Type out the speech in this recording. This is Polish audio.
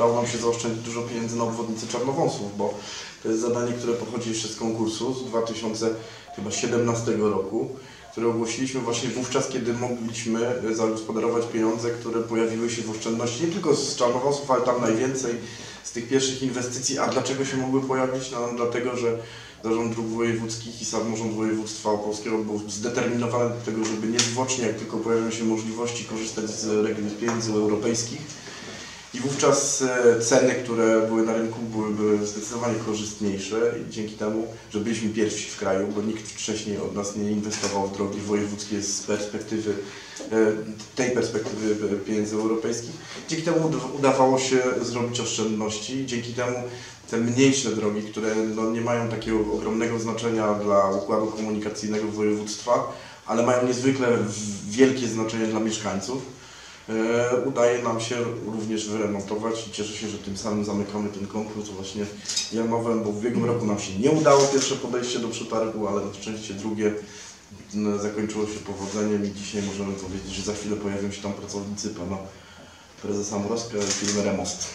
udało nam się zaoszczędzić dużo pieniędzy na obwodnicy Czarnowąsów, bo to jest zadanie, które pochodzi jeszcze z konkursu z 2017 roku, które ogłosiliśmy właśnie wówczas, kiedy mogliśmy e, zagospodarować pieniądze, które pojawiły się w oszczędności nie tylko z Czarnowąsów, ale tam najwięcej z tych pierwszych inwestycji. A dlaczego się mogły pojawić? No, dlatego, że Zarząd Dróg Wojewódzkich i Samorząd Województwa Opolskiego był zdeterminowany do tego, żeby niezwłocznie, jak tylko pojawią się możliwości, korzystać z pieniędzy europejskich. I wówczas e, ceny, które były na rynku, byłyby zdecydowanie korzystniejsze dzięki temu, że byliśmy pierwsi w kraju, bo nikt wcześniej od nas nie inwestował w drogi wojewódzkie z perspektywy, e, tej perspektywy e, pieniędzy europejskich. Dzięki temu ud- udawało się zrobić oszczędności. Dzięki temu te mniejsze drogi, które no, nie mają takiego ogromnego znaczenia dla układu komunikacyjnego województwa, ale mają niezwykle wielkie znaczenie dla mieszkańców. E, udaje nam się również wyremontować i cieszę się, że tym samym zamykamy ten konkurs właśnie Janowem, bo w ubiegłym roku nam się nie udało pierwsze podejście do przetargu, ale na szczęście drugie zakończyło się powodzeniem i dzisiaj możemy powiedzieć, że za chwilę pojawią się tam pracownicy pana prezesa Mrozka i firmy Remost.